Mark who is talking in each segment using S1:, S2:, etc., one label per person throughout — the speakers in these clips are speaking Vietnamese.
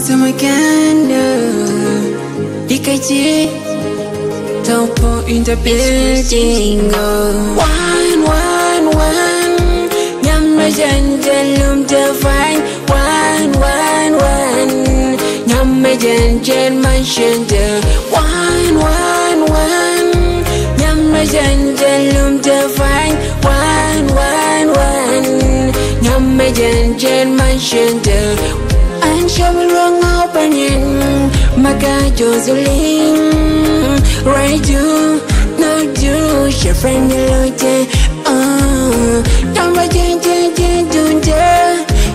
S1: sama kanda Ikaji Taupo in the building One, one, one Nhắm ra chân chân lùm te fine One, one, one Nyama janja mansion te One, one, one chân chân mãi te fine One, one, one Nhắm ra chân janja mansion te anh shabal wrong opening Maka Joseline Right you No you, Your friend you like it Oh Don't ba jen jen jen dun de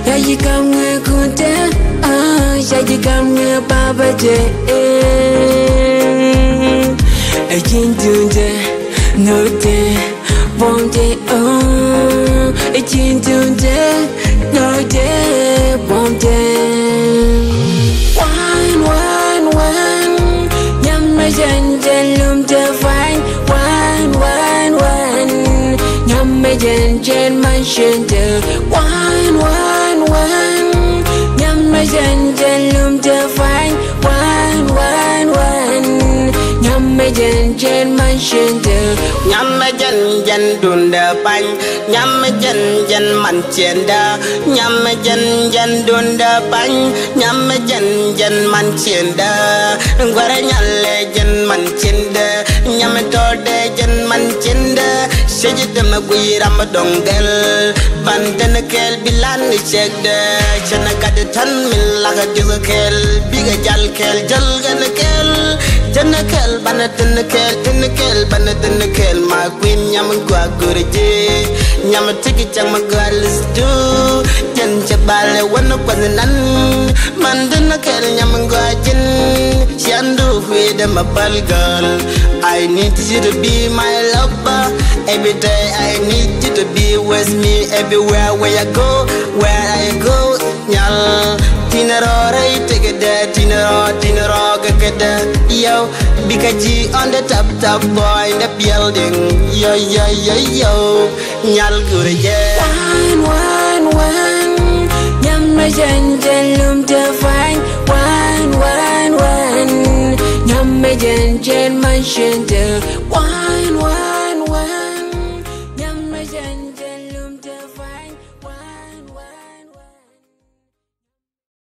S1: Ya yi kam nge kunte Oh Ya yi kam nge ba de A jen dun de No de Bon de Oh Ai jen dun de janja mansion te One, one, one Nyama janja lum te fine One, one, one Nyama janja mansion te
S2: Nhắm chân chân đùn đờ bánh Nhắm chân chân mạnh chiến đờ. Nhắm chân chân đùn đờ bánh Nhắm chân chân mạnh chiến đờ. Qua đây nhăn lệ chân mạnh chiến đờ. Nhắm trò đê chân mạnh chiến đờ Sejit ma gwir am dongel Bantene kel bilan ni check de Chana kade tan min laga diga kel Biga jal kel jal gane kel Jana kel bana tene kel Tene kel bana tene kel Ma gwin nyam gwa gure je Nyam tiki chang ma gwa lis du Jan chabale wana kwa zinan Mandana kel nyam gwa jin Shandu hwe de ma balgal I need you to be my lover every day i need you to be with me. Everywhere where i go where i go nyal tinaro it there. Tinaro tinaro gakada yo bikaji on the top top boy in the building. Yo yo yo yo. Nyal gure yeah.
S1: One, one, one. Nyama janja lum te fine. One, one, one. Janja mansion te. One, one and